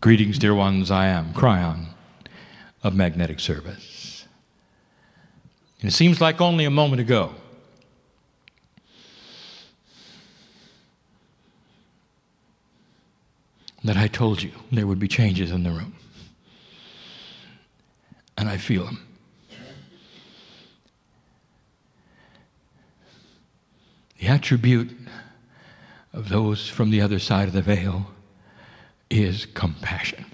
Greetings, dear ones. I am Kryon of Magnetic Service. And it seems like only a moment ago that I told you there would be changes in the room. And I feel them. The attribute of those from the other side of the veil is compassion.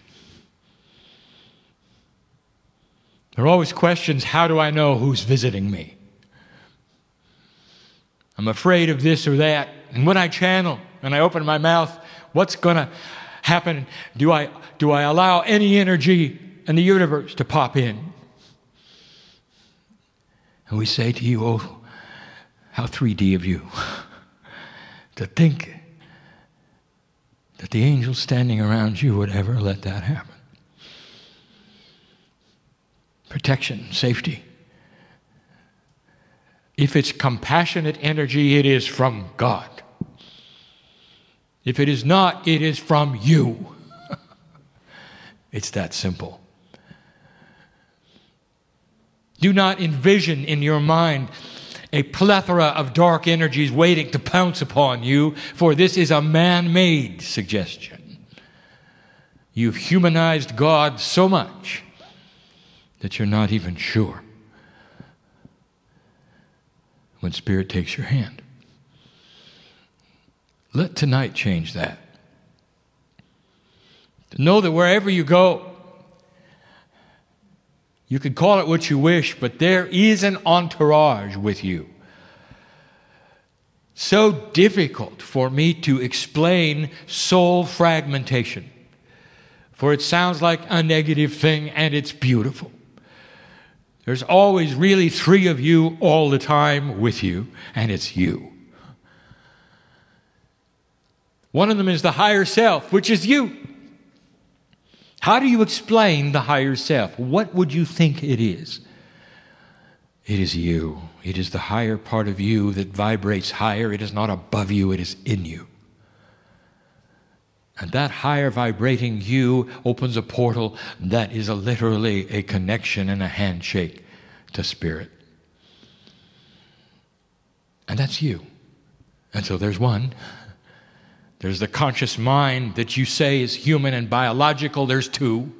There are always questions how do I know who's visiting me? I'm afraid of this or that. And when I channel and I open my mouth, what's going to happen? Do I, do I allow any energy in the universe to pop in? And we say to you, oh, how 3D of you to think that the angels standing around you would ever let that happen. Protection, safety. If it's compassionate energy, it is from God. If it is not, it is from you. it's that simple. Do not envision in your mind a plethora of dark energies waiting to pounce upon you, for this is a man made suggestion. You've humanized God so much that you're not even sure when Spirit takes your hand. Let tonight change that. Know that wherever you go, you can call it what you wish, but there is an entourage with you. So difficult for me to explain soul fragmentation, for it sounds like a negative thing and it's beautiful. There's always really three of you all the time with you, and it's you. One of them is the higher self, which is you. How do you explain the higher self? What would you think it is? It is you. It is the higher part of you that vibrates higher. It is not above you, it is in you. And that higher vibrating you opens a portal that is a literally a connection and a handshake to spirit. And that's you. And so there's one. There's the conscious mind that you say is human and biological. There's two.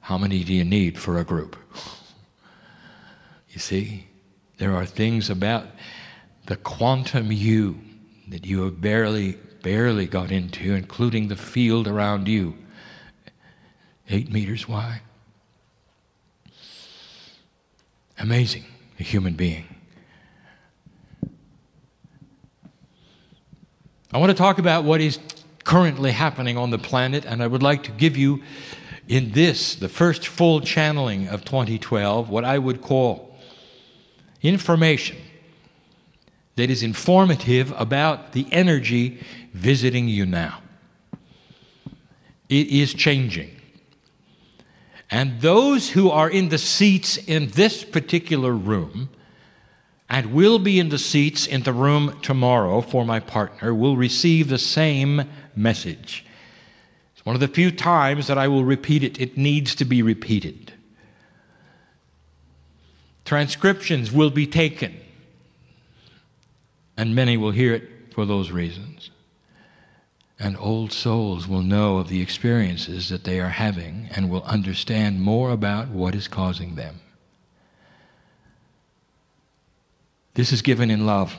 How many do you need for a group? You see, there are things about the quantum you that you have barely, barely got into, including the field around you, eight meters wide. Amazing, a human being. I want to talk about what is currently happening on the planet, and I would like to give you in this, the first full channeling of 2012, what I would call information that is informative about the energy visiting you now. It is changing. And those who are in the seats in this particular room and will be in the seats in the room tomorrow for my partner will receive the same message. It's one of the few times that I will repeat it. It needs to be repeated. Transcriptions will be taken, and many will hear it for those reasons. And old souls will know of the experiences that they are having and will understand more about what is causing them. This is given in love.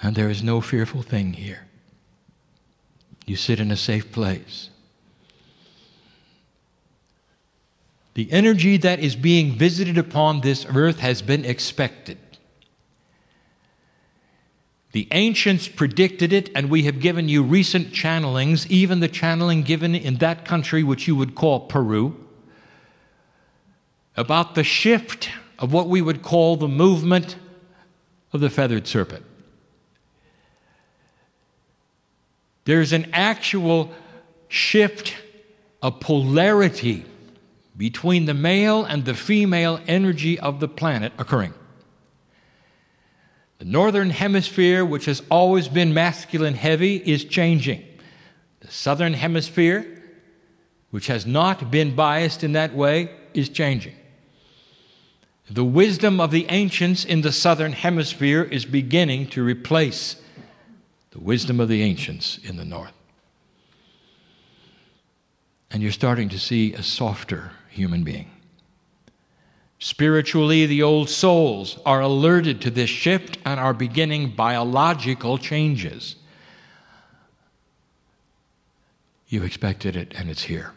And there is no fearful thing here. You sit in a safe place. The energy that is being visited upon this earth has been expected. The ancients predicted it, and we have given you recent channelings, even the channeling given in that country which you would call Peru, about the shift of what we would call the movement of the feathered serpent. There's an actual shift of polarity between the male and the female energy of the planet occurring. The northern hemisphere, which has always been masculine heavy, is changing. The southern hemisphere, which has not been biased in that way, is changing. The wisdom of the ancients in the southern hemisphere is beginning to replace the wisdom of the ancients in the north. And you're starting to see a softer human being. Spiritually, the old souls are alerted to this shift and are beginning biological changes. You expected it, and it's here.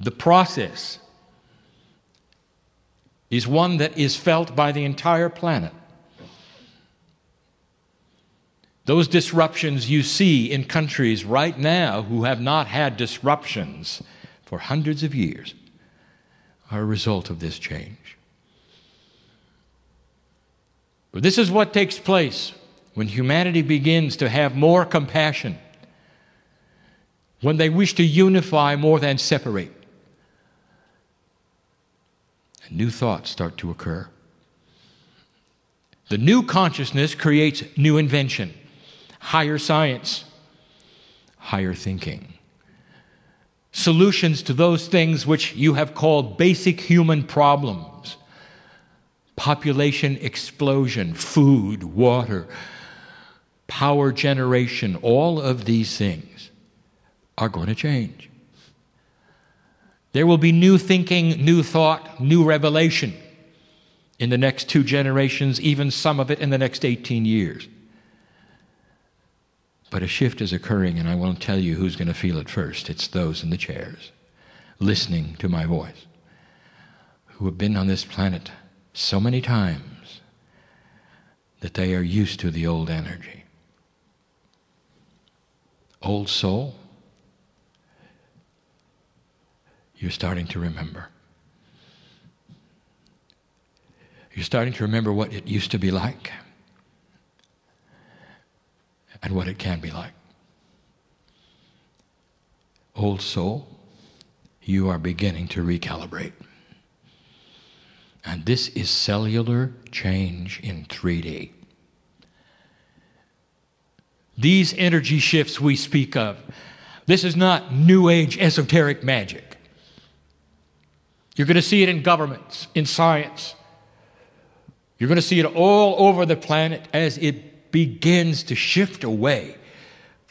The process is one that is felt by the entire planet. Those disruptions you see in countries right now who have not had disruptions for hundreds of years are a result of this change. But this is what takes place when humanity begins to have more compassion, when they wish to unify more than separate. And new thoughts start to occur. The new consciousness creates new invention, higher science, higher thinking solutions to those things which you have called basic human problems population explosion, food, water, power generation, all of these things are going to change. There will be new thinking, new thought, new revelation in the next two generations, even some of it in the next 18 years. But a shift is occurring, and I won't tell you who's going to feel it first. It's those in the chairs, listening to my voice, who have been on this planet so many times that they are used to the old energy. Old soul, you're starting to remember. You're starting to remember what it used to be like and what it can be like. Old soul, you are beginning to recalibrate. And this is cellular change in 3D. These energy shifts we speak of, this is not New Age esoteric magic. You're going to see it in governments, in science. You're going to see it all over the planet as it begins to shift away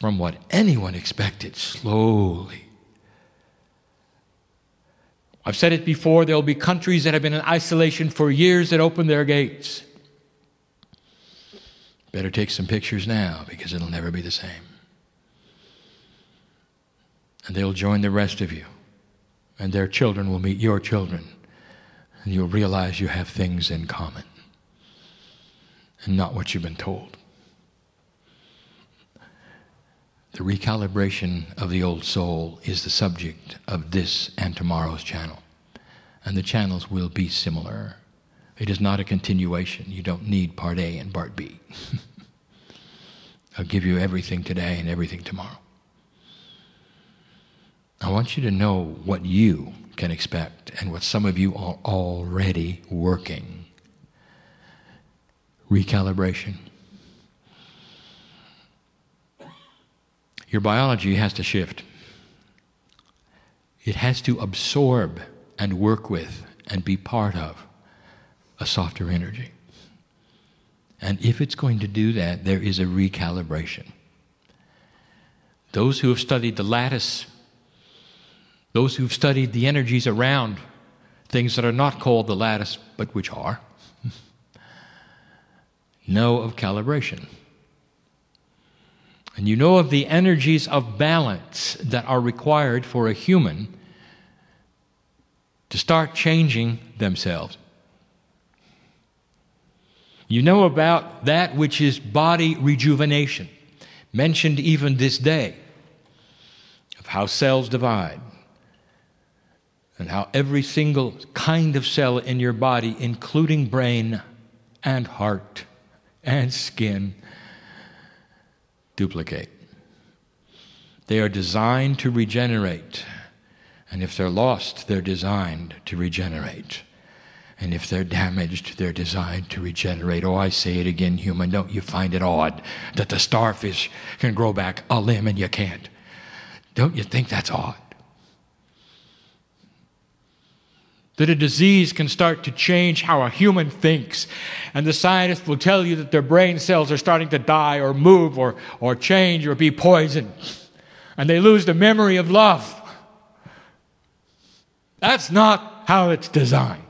from what anyone expected slowly. I've said it before, there'll be countries that have been in isolation for years that open their gates. Better take some pictures now because it'll never be the same. And they'll join the rest of you, and their children will meet your children, and you'll realize you have things in common and not what you've been told. The recalibration of the old soul is the subject of this and tomorrow's channel. And the channels will be similar. It is not a continuation. You don't need part A and part B. I'll give you everything today and everything tomorrow. I want you to know what you can expect and what some of you are already working. Recalibration. Your biology has to shift. It has to absorb and work with and be part of a softer energy. And if it's going to do that, there is a recalibration. Those who have studied the lattice, those who've studied the energies around things that are not called the lattice, but which are, know of calibration and you know of the energies of balance that are required for a human to start changing themselves. You know about that which is body rejuvenation, mentioned even this day, of how cells divide, and how every single kind of cell in your body, including brain and heart and skin, duplicate. They are designed to regenerate. And if they're lost, they're designed to regenerate. And if they're damaged, they're designed to regenerate. Oh, I say it again, human. Don't you find it odd that the starfish can grow back a limb and you can't? Don't you think that's odd? That a disease can start to change how a human thinks. And the scientists will tell you that their brain cells are starting to die or move or, or change or be poisoned. And they lose the memory of love. That's not how it's designed.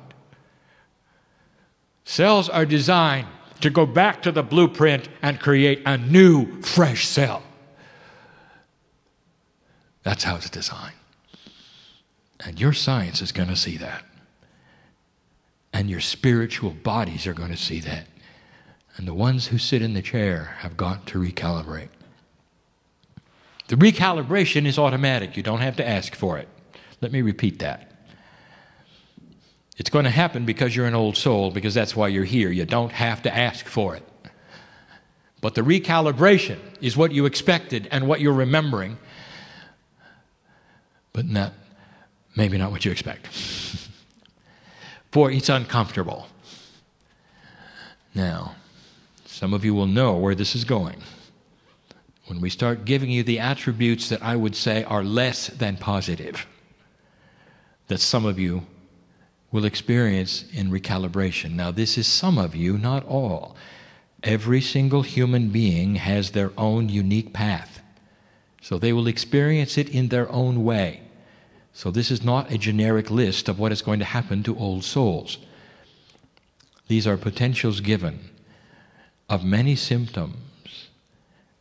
Cells are designed to go back to the blueprint and create a new, fresh cell. That's how it's designed. And your science is going to see that. And your spiritual bodies are going to see that. And the ones who sit in the chair have got to recalibrate. The recalibration is automatic, you don't have to ask for it. Let me repeat that. It's going to happen because you're an old soul, because that's why you're here. You don't have to ask for it. But the recalibration is what you expected and what you're remembering, but not, maybe not what you expect. for it's uncomfortable. Now, some of you will know where this is going. When we start giving you the attributes that I would say are less than positive, that some of you will experience in recalibration. Now, this is some of you, not all. Every single human being has their own unique path. So they will experience it in their own way. So, this is not a generic list of what is going to happen to old souls. These are potentials given of many symptoms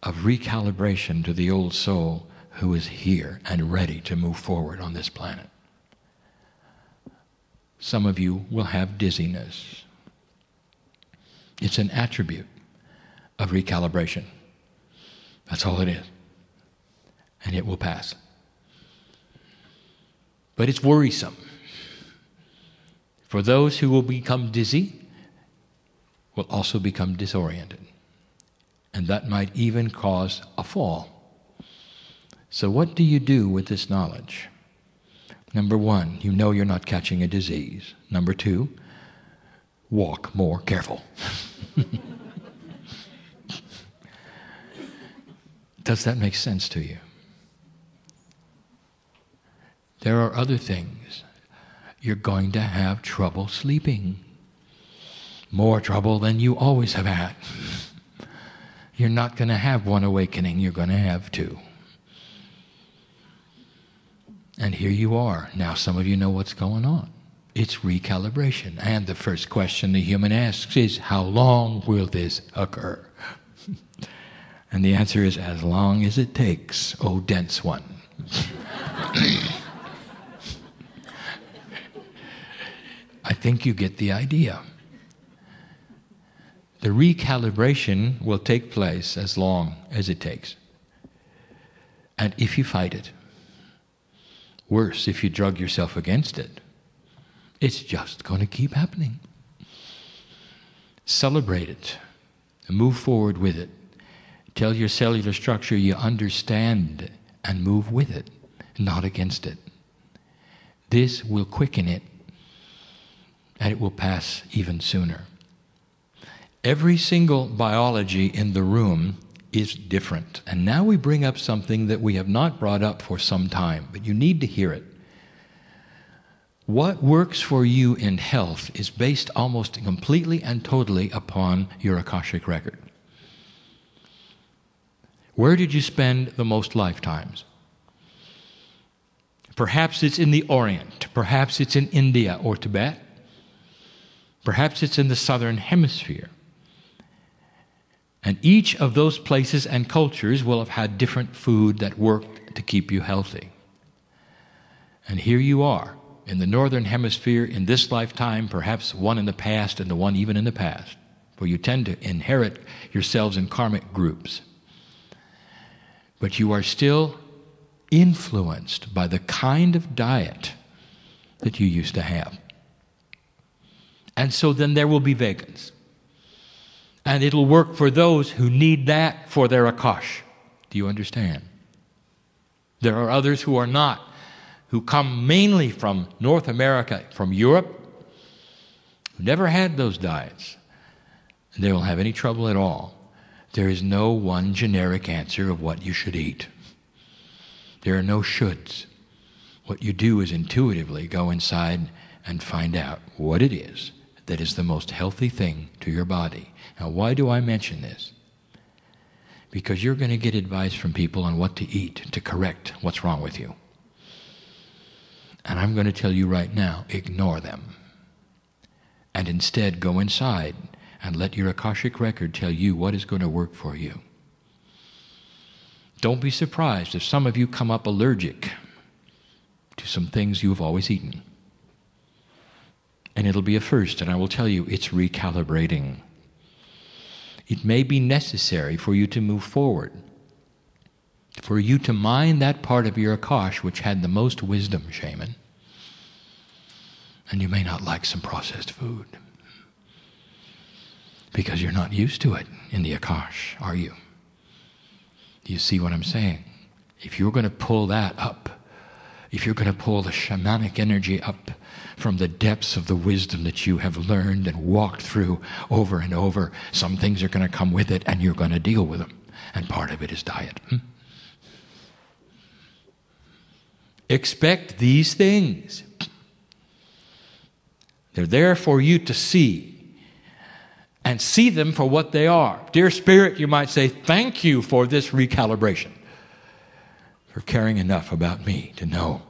of recalibration to the old soul who is here and ready to move forward on this planet. Some of you will have dizziness. It's an attribute of recalibration. That's all it is. And it will pass. But it's worrisome. For those who will become dizzy, will also become disoriented. And that might even cause a fall. So, what do you do with this knowledge? Number one, you know you're not catching a disease. Number two, walk more careful. Does that make sense to you? There are other things. You're going to have trouble sleeping. More trouble than you always have had. You're not going to have one awakening, you're going to have two. And here you are. Now, some of you know what's going on. It's recalibration. And the first question the human asks is, How long will this occur? and the answer is, As long as it takes, oh dense one. I think you get the idea. The recalibration will take place as long as it takes. And if you fight it, worse if you drug yourself against it, it's just going to keep happening. Celebrate it, move forward with it. Tell your cellular structure you understand and move with it, not against it. This will quicken it and it will pass even sooner. Every single biology in the room is different. And now we bring up something that we have not brought up for some time, but you need to hear it. What works for you in health is based almost completely and totally upon your Akashic record. Where did you spend the most lifetimes? Perhaps it's in the Orient, perhaps it's in India or Tibet. Perhaps it's in the southern hemisphere. And each of those places and cultures will have had different food that worked to keep you healthy. And here you are in the northern hemisphere in this lifetime, perhaps one in the past and the one even in the past, for you tend to inherit yourselves in karmic groups. But you are still influenced by the kind of diet that you used to have. And so then there will be vegans. And it'll work for those who need that for their akash. Do you understand? There are others who are not, who come mainly from North America, from Europe, who never had those diets. And they won't have any trouble at all. There is no one generic answer of what you should eat. There are no shoulds. What you do is intuitively go inside and find out what it is that is the most healthy thing to your body. Now, why do I mention this? Because you're going to get advice from people on what to eat to correct what's wrong with you. And I'm going to tell you right now ignore them. And instead go inside and let your Akashic record tell you what is going to work for you. Don't be surprised if some of you come up allergic to some things you have always eaten. And it'll be a first, and I will tell you it's recalibrating. It may be necessary for you to move forward, for you to mine that part of your Akash which had the most wisdom, shaman. And you may not like some processed food because you're not used to it in the Akash, are you? Do you see what I'm saying? If you're going to pull that up, if you're going to pull the shamanic energy up from the depths of the wisdom that you have learned and walked through over and over, some things are going to come with it and you're going to deal with them. And part of it is diet. Hmm? Expect these things. They're there for you to see and see them for what they are. Dear Spirit, you might say, Thank you for this recalibration for caring enough about me to know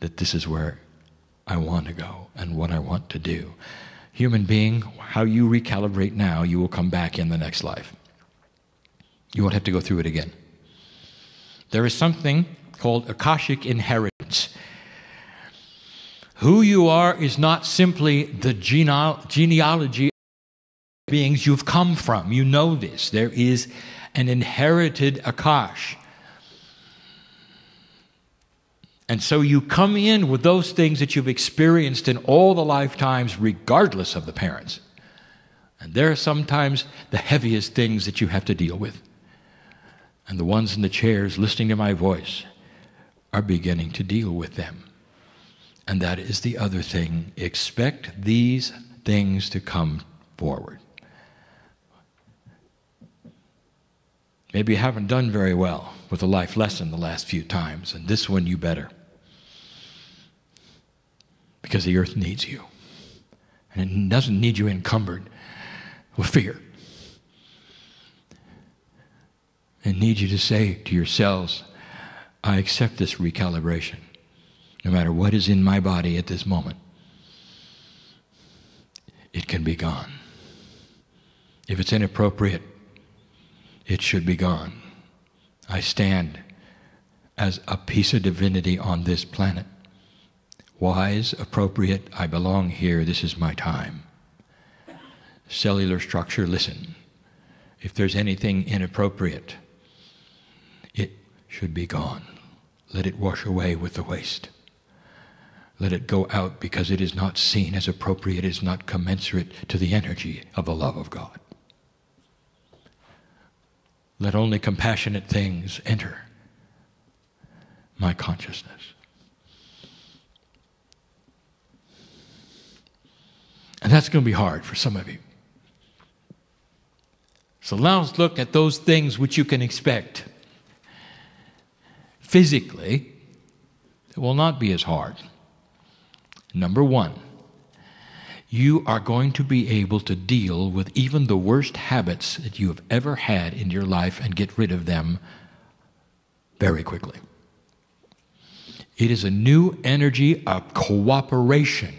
that this is where I want to go and what I want to do. Human being, how you recalibrate now, you will come back in the next life. You won't have to go through it again. There is something called Akashic inheritance. Who you are is not simply the genealogy of beings you've come from. You know this. There is an inherited Akash. And so you come in with those things that you've experienced in all the lifetimes, regardless of the parents. And they're sometimes the heaviest things that you have to deal with. And the ones in the chairs listening to my voice are beginning to deal with them. And that is the other thing. Expect these things to come forward. Maybe you haven't done very well with a life lesson the last few times, and this one you better because the earth needs you. And it doesn't need you encumbered with fear. It needs you to say to yourselves, I accept this recalibration, no matter what is in my body at this moment. It can be gone. If it's inappropriate, it should be gone. I stand as a piece of divinity on this planet wise, appropriate, I belong here, this is my time. Cellular structure, listen. If there's anything inappropriate, it should be gone. Let it wash away with the waste. Let it go out because it is not seen as appropriate, is not commensurate to the energy of the love of God. Let only compassionate things enter my consciousness. And that's going to be hard for some of you. So now let's look at those things which you can expect. Physically, it will not be as hard. Number one, you are going to be able to deal with even the worst habits that you have ever had in your life and get rid of them very quickly. It is a new energy of cooperation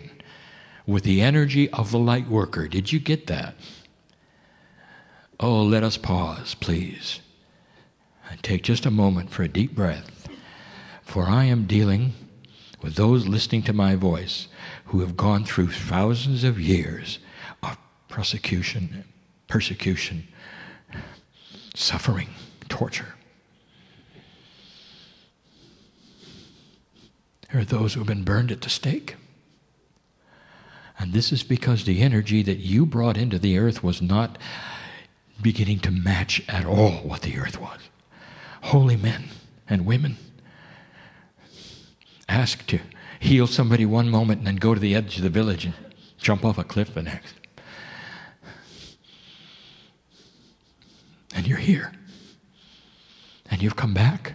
with the energy of the light worker. Did you get that? Oh, let us pause, please, and take just a moment for a deep breath. For I am dealing with those listening to my voice who have gone through thousands of years of prosecution, persecution, suffering, torture. There are those who have been burned at the stake. And this is because the energy that you brought into the earth was not beginning to match at all what the earth was. Holy men and women ask to heal somebody one moment and then go to the edge of the village and jump off a cliff the next. And you're here. And you've come back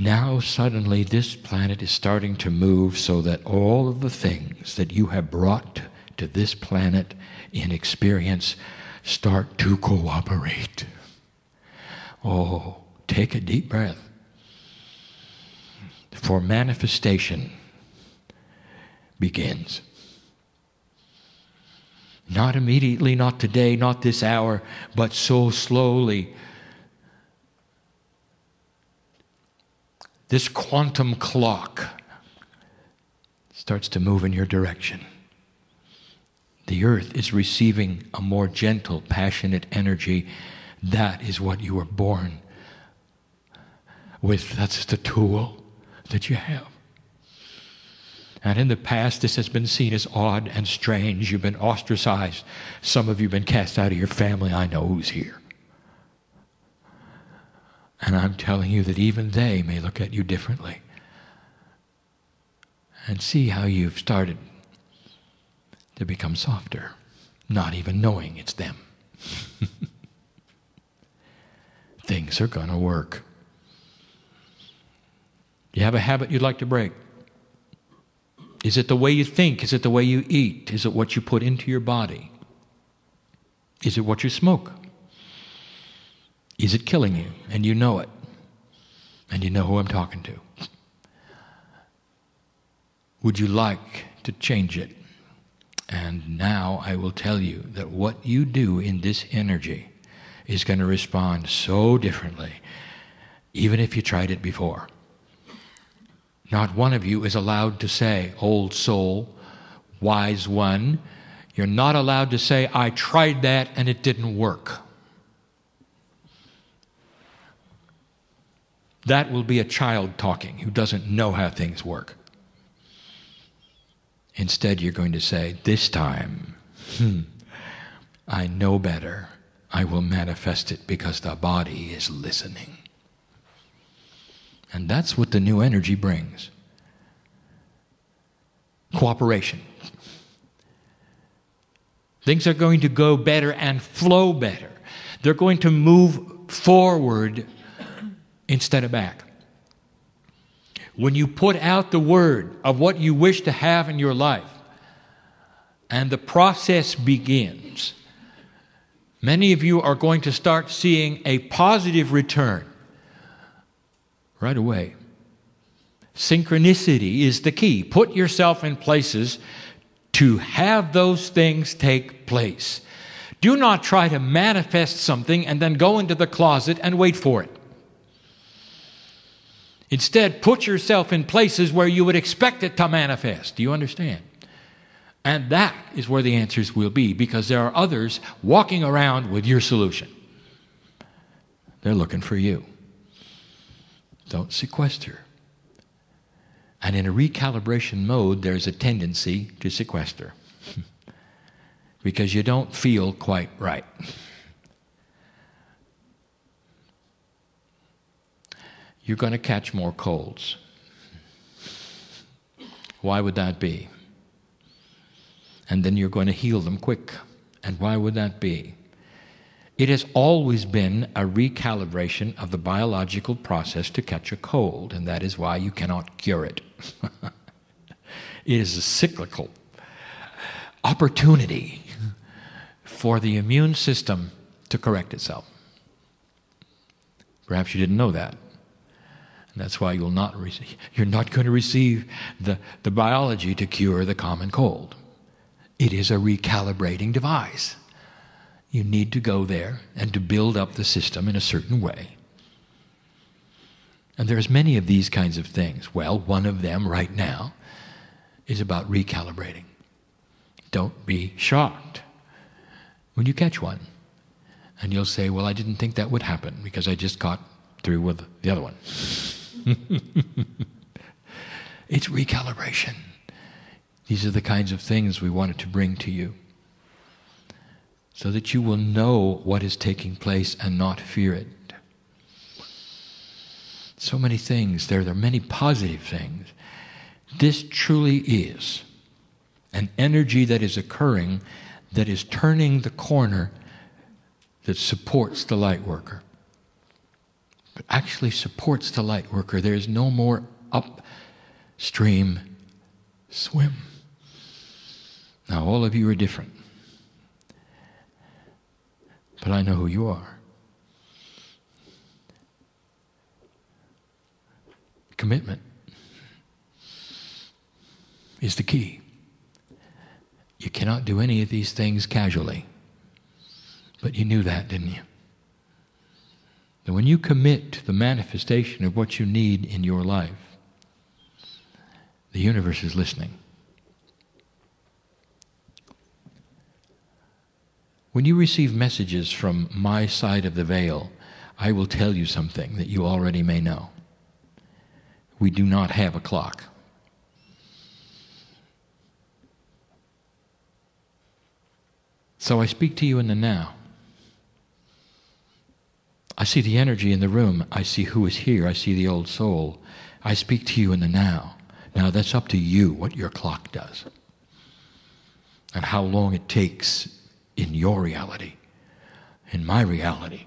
Now, suddenly, this planet is starting to move so that all of the things that you have brought to this planet in experience start to cooperate. Oh, take a deep breath. For manifestation begins. Not immediately, not today, not this hour, but so slowly this quantum clock starts to move in your direction. The earth is receiving a more gentle, passionate energy. That is what you were born with. That's the tool that you have. And in the past, this has been seen as odd and strange. You've been ostracized. Some of you have been cast out of your family. I know who's here. And I'm telling you that even they may look at you differently. And see how you've started to become softer, not even knowing it's them. Things are going to work. You have a habit you'd like to break. Is it the way you think? Is it the way you eat? Is it what you put into your body? Is it what you smoke? Is it killing you and you know it? And you know who I'm talking to. Would you like to change it? And now I will tell you that what you do in this energy is going to respond so differently, even if you tried it before. Not one of you is allowed to say, Old soul, wise one. You're not allowed to say, I tried that and it didn't work. That will be a child talking who doesn't know how things work. Instead, you're going to say, This time, hmm, I know better. I will manifest it because the body is listening. And that's what the new energy brings cooperation. Things are going to go better and flow better. They're going to move forward instead of back. When you put out the word of what you wish to have in your life, and the process begins, many of you are going to start seeing a positive return right away. Synchronicity is the key. Put yourself in places to have those things take place. Do not try to manifest something and then go into the closet and wait for it. Instead, put yourself in places where you would expect it to manifest. Do you understand? And that is where the answers will be because there are others walking around with your solution. They're looking for you. Don't sequester. And in a recalibration mode, there's a tendency to sequester because you don't feel quite right. You're going to catch more colds. Why would that be? And then you're going to heal them quick. And why would that be? It has always been a recalibration of the biological process to catch a cold, and that is why you cannot cure it. it is a cyclical opportunity for the immune system to correct itself. Perhaps you didn't know that. That's why you'll not receive, you're not going to receive the, the biology to cure the common cold. It is a recalibrating device. You need to go there and to build up the system in a certain way. And there's many of these kinds of things. Well, one of them right now is about recalibrating. Don't be shocked when you catch one. And you'll say, Well, I didn't think that would happen because I just got through with the other one. it's recalibration. These are the kinds of things we wanted to bring to you so that you will know what is taking place and not fear it. So many things. There, there are many positive things. This truly is an energy that is occurring that is turning the corner that supports the light worker. But actually supports the light worker. There is no more upstream swim. Now, all of you are different, but I know who you are. Commitment is the key. You cannot do any of these things casually. But you knew that, didn't you? That when you commit to the manifestation of what you need in your life, the universe is listening. When you receive messages from my side of the veil, I will tell you something that you already may know. We do not have a clock. So I speak to you in the now. I see the energy in the room. I see who is here. I see the old soul. I speak to you in the now. Now that's up to you what your clock does and how long it takes in your reality. In my reality,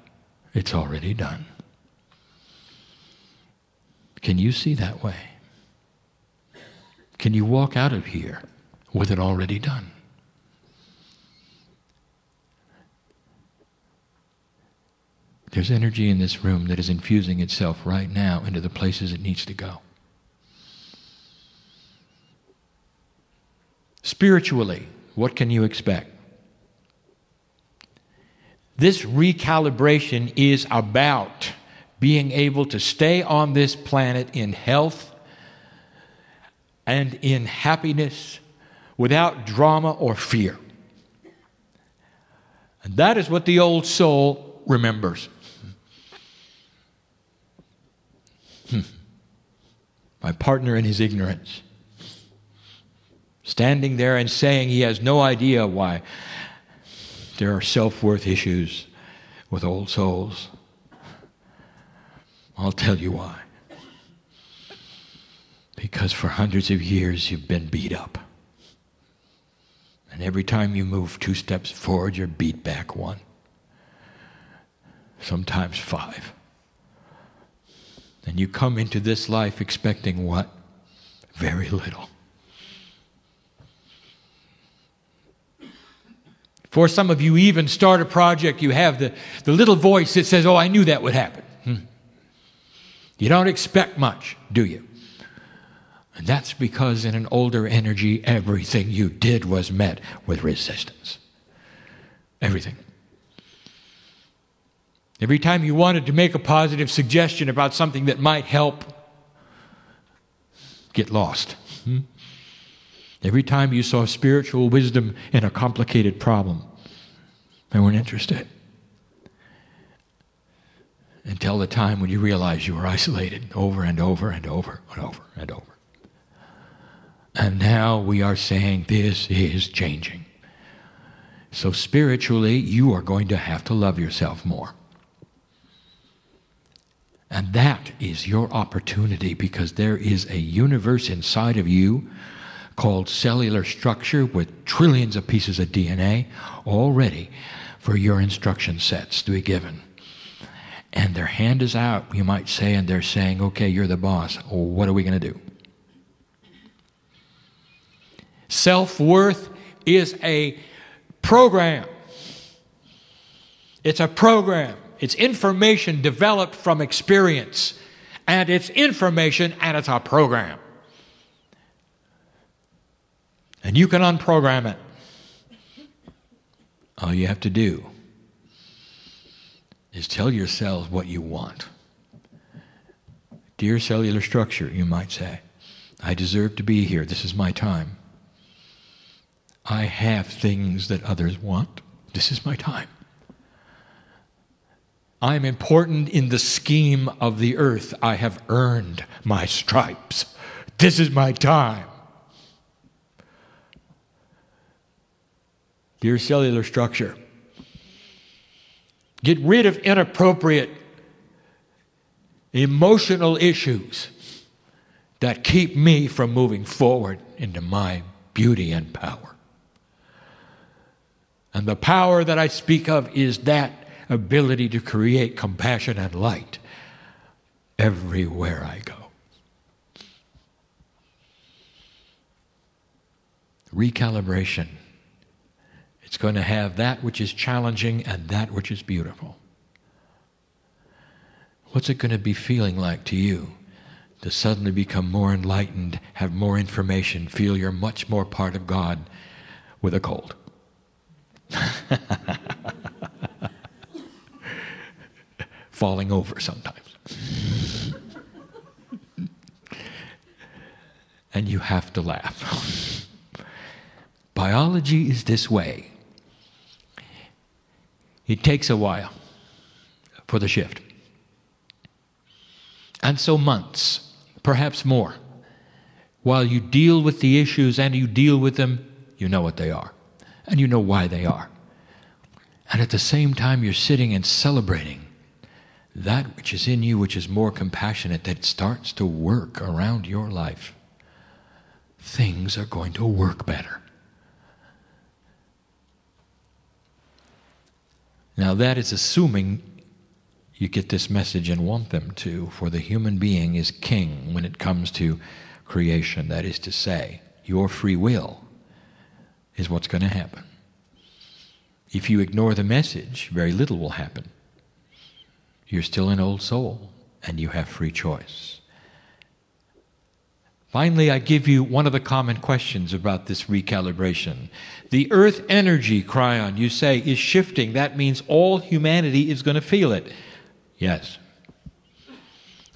it's already done. Can you see that way? Can you walk out of here with it already done? There's energy in this room that is infusing itself right now into the places it needs to go. Spiritually, what can you expect? This recalibration is about being able to stay on this planet in health and in happiness without drama or fear. And that is what the old soul remembers. My partner in his ignorance, standing there and saying he has no idea why there are self worth issues with old souls. I'll tell you why. Because for hundreds of years you've been beat up. And every time you move two steps forward, you're beat back one, sometimes five. And you come into this life expecting what? Very little. For some of you, even start a project, you have the, the little voice that says, Oh, I knew that would happen. Hmm. You don't expect much, do you? And that's because in an older energy, everything you did was met with resistance. Everything. Every time you wanted to make a positive suggestion about something that might help, get lost. Hmm? Every time you saw spiritual wisdom in a complicated problem, they weren't interested. Until the time when you realized you were isolated over and over and over and over and over. And now we are saying this is changing. So spiritually, you are going to have to love yourself more. And that is your opportunity because there is a universe inside of you called cellular structure with trillions of pieces of DNA all ready for your instruction sets to be given. And their hand is out, you might say, and they're saying, okay, you're the boss. What are we going to do? Self worth is a program. It's a program. It's information developed from experience. And it's information and it's a program. And you can unprogram it. All you have to do is tell your cells what you want. Dear cellular structure, you might say, I deserve to be here. This is my time. I have things that others want. This is my time. I am important in the scheme of the earth. I have earned my stripes. This is my time. Dear cellular structure, get rid of inappropriate emotional issues that keep me from moving forward into my beauty and power. And the power that I speak of is that ability to create compassion and light everywhere I go. Recalibration. It's going to have that which is challenging and that which is beautiful. What's it going to be feeling like to you to suddenly become more enlightened, have more information, feel you're much more part of God with a cold? Falling over sometimes. and you have to laugh. Biology is this way. It takes a while for the shift. And so, months, perhaps more, while you deal with the issues and you deal with them, you know what they are and you know why they are. And at the same time, you're sitting and celebrating that which is in you, which is more compassionate, that starts to work around your life. Things are going to work better. Now, that is assuming you get this message and want them to, for the human being is king when it comes to creation. That is to say, your free will is what's going to happen. If you ignore the message, very little will happen. You're still an old soul and you have free choice. Finally, I give you one of the common questions about this recalibration. The earth energy, Kryon, you say, is shifting. That means all humanity is going to feel it. Yes.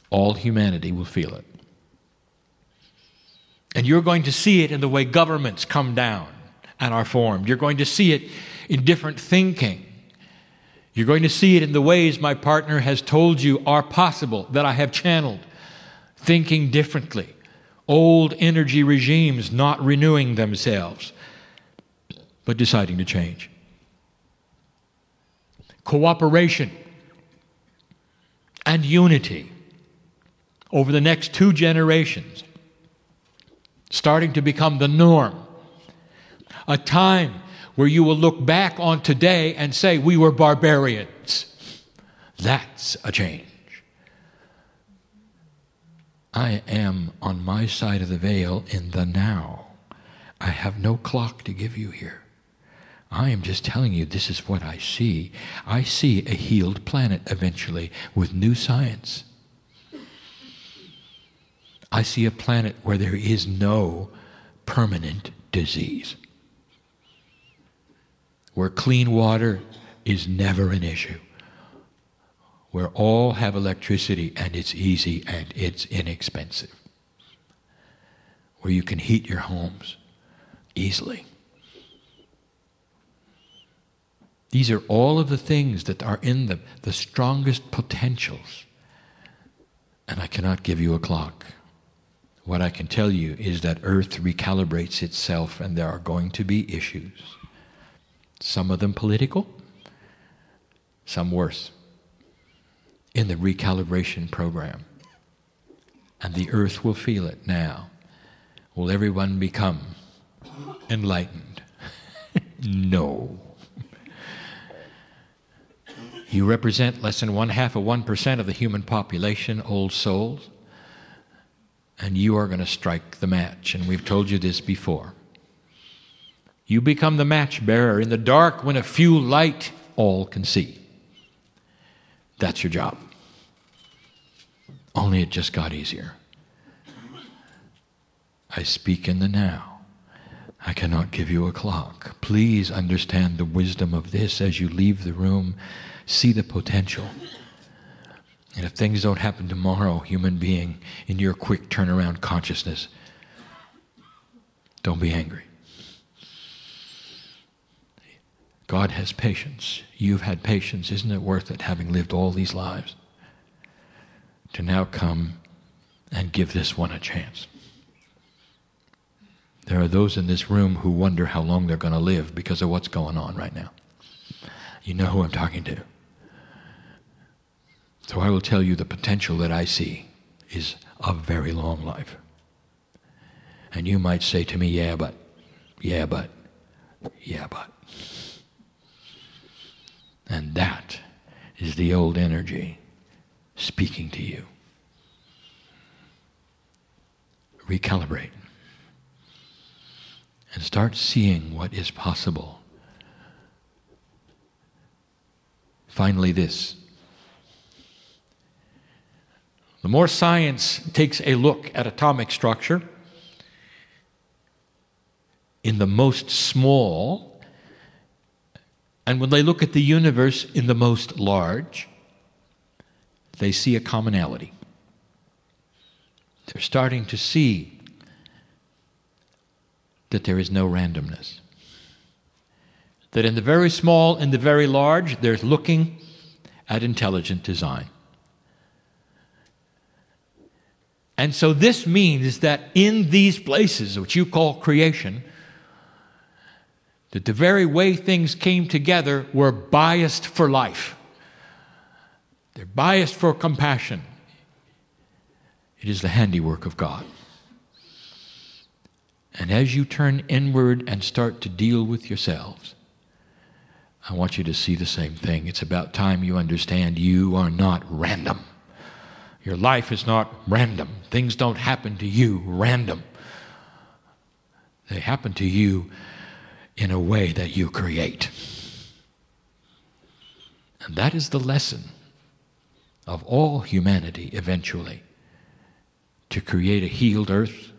All humanity will feel it. And you're going to see it in the way governments come down and are formed. You're going to see it in different thinking. You're going to see it in the ways my partner has told you are possible, that I have channeled, thinking differently, old energy regimes not renewing themselves, but deciding to change. Cooperation and unity over the next two generations, starting to become the norm. A time where you will look back on today and say, We were barbarians. That's a change. I am on my side of the veil in the now. I have no clock to give you here. I am just telling you this is what I see. I see a healed planet eventually with new science. I see a planet where there is no permanent disease where clean water is never an issue, where all have electricity and it's easy and it's inexpensive, where you can heat your homes easily. These are all of the things that are in the, the strongest potentials. And I cannot give you a clock. What I can tell you is that Earth recalibrates itself and there are going to be issues some of them political, some worse, in the recalibration program. And the earth will feel it now. Will everyone become enlightened? no. You represent less than one half of 1% of the human population, old souls, and you are going to strike the match. And we've told you this before. You become the match bearer in the dark when a few light all can see. That's your job. Only it just got easier. I speak in the now. I cannot give you a clock. Please understand the wisdom of this as you leave the room. See the potential. And if things don't happen tomorrow, human being, in your quick turnaround consciousness, don't be angry. God has patience. You've had patience. Isn't it worth it, having lived all these lives, to now come and give this one a chance? There are those in this room who wonder how long they're going to live because of what's going on right now. You know who I'm talking to. So I will tell you the potential that I see is a very long life. And you might say to me, yeah, but, yeah, but, yeah, but. And that is the old energy speaking to you. recalibrate and start seeing what is possible. Finally, this. The more science takes a look at atomic structure, in the most small, and when they look at the universe in the most large, they see a commonality. They're starting to see that there is no randomness. That in the very small and the very large, there's looking at intelligent design. And so this means that in these places, which you call creation, that the very way things came together were biased for life. They're biased for compassion. It is the handiwork of God. And as you turn inward and start to deal with yourselves, I want you to see the same thing. It's about time you understand you are not random. Your life is not random. Things don't happen to you random. They happen to you in a way that you create. And that is the lesson of all humanity eventually to create a healed earth,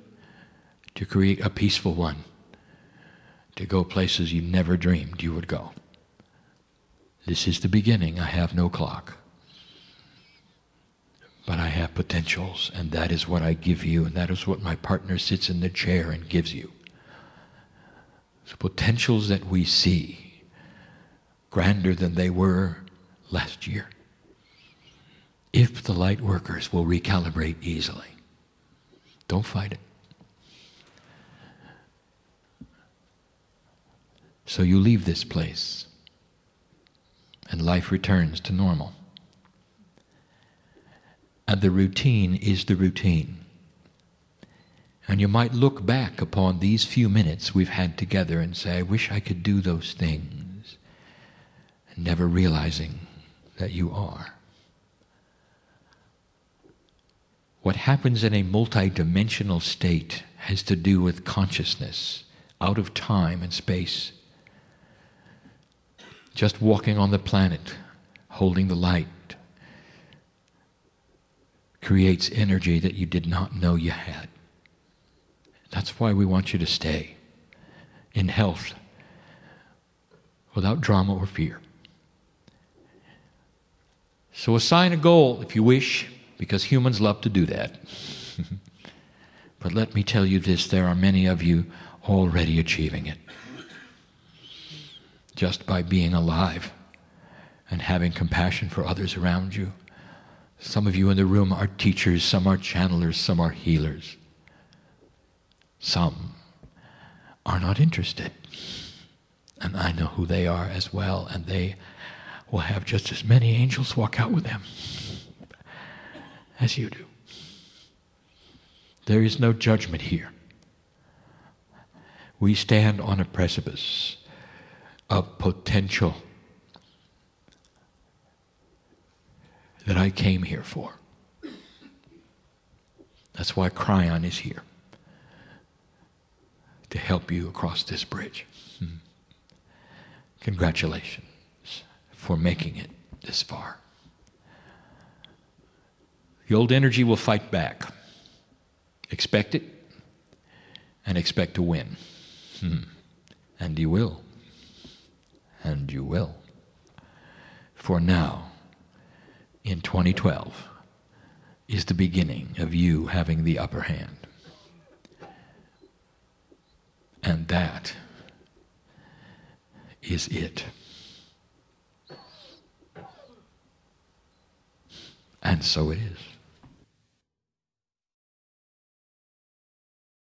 to create a peaceful one, to go places you never dreamed you would go. This is the beginning. I have no clock. But I have potentials, and that is what I give you, and that is what my partner sits in the chair and gives you. The potentials that we see, grander than they were last year, if the light workers will recalibrate easily. Don't fight it. So you leave this place, and life returns to normal. And the routine is the routine. And you might look back upon these few minutes we've had together and say, I wish I could do those things, never realizing that you are. What happens in a multidimensional state has to do with consciousness out of time and space. Just walking on the planet, holding the light, creates energy that you did not know you had. That's why we want you to stay in health without drama or fear. So assign a goal if you wish because humans love to do that. but let me tell you this there are many of you already achieving it just by being alive and having compassion for others around you. Some of you in the room are teachers, some are channelers, some are healers. Some are not interested. And I know who they are as well, and they will have just as many angels walk out with them as you do. There is no judgment here. We stand on a precipice of potential that I came here for. That's why Kryon is here to help you across this bridge. Hmm. Congratulations for making it this far. The old energy will fight back. Expect it and expect to win. Hmm. And you will. And you will. For now, in 2012, is the beginning of you having the upper hand. And that is it. And so it is.